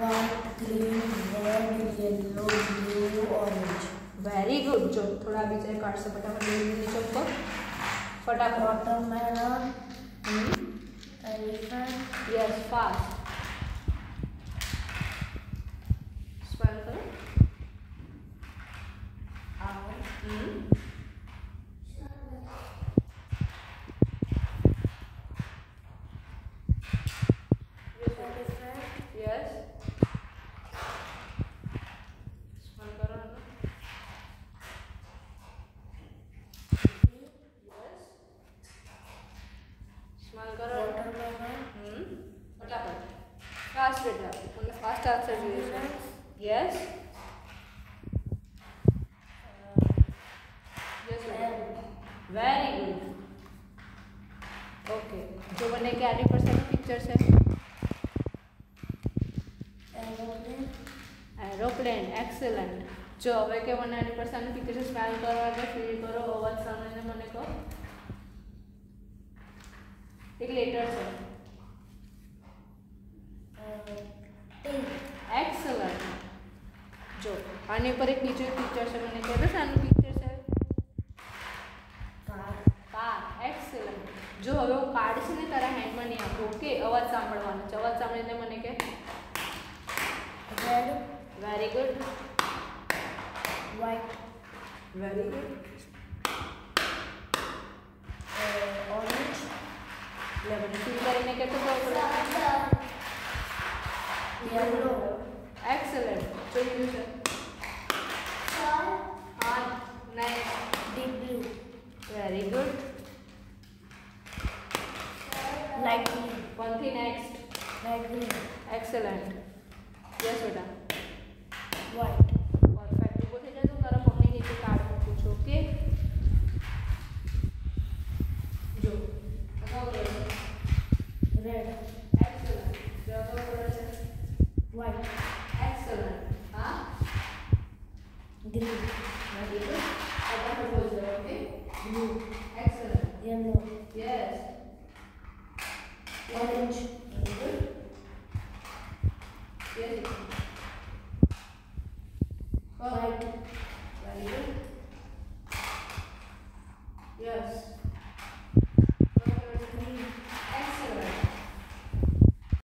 white, green, red, yellow, blue, orange. Very good जो थोड़ा भी चाहे कार्ड से फटाफट ले नीचे ऊपर फटाफट यस फास्ट करो owl, hmm elephant, yes spell करो ना यस स्मेल करो हम्म। फटाफट। फास्ट बेटा मतलब फास्ट आंसर चाहिए yes yes very good okay जो बने के आने पर सभी पिक्चर्स है एरोप्लेन एक्सेलेंट जो हवे के बनाने पर सामने पिक्चर्स स्मेल करो आगे फील करो अवाज सामने मने को। કહો એક લેટર છે uh, tin, એક્સેલન્ટ જો આની ઉપર એક બીજું એક પિક્ચર છે મને કહે દો આનું પિક્ચર છે car, કાર એક્સેલન્ટ જો હવે હું કાર્ડ છે ને તારા હેન્ડમાં નહીં આપું ઓકે અવાજ સાંભળવાનો છે અવાજ સાંભળીને મને કે red, very good white, very good 11 fill કરીને કેટલું કરવું પડે એક્સલન્ટ જોઈ છે 4 8 9 deep blue very good light blue one થી next light blue excellent yes બેટા white Green. Not. I got the. Okay. Blue. Excellent. Yellow. Yes. Orange. Very good. Yes. White. Very good. Yes.